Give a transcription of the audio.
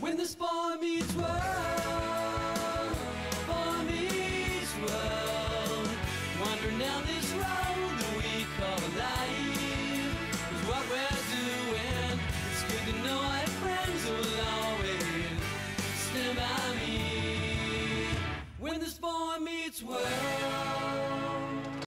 When this boy meets world, boy meets world. Wandering down this road that we call life is what we're doing. It's good to know I have friends who will always stand by me. When this boy meets world.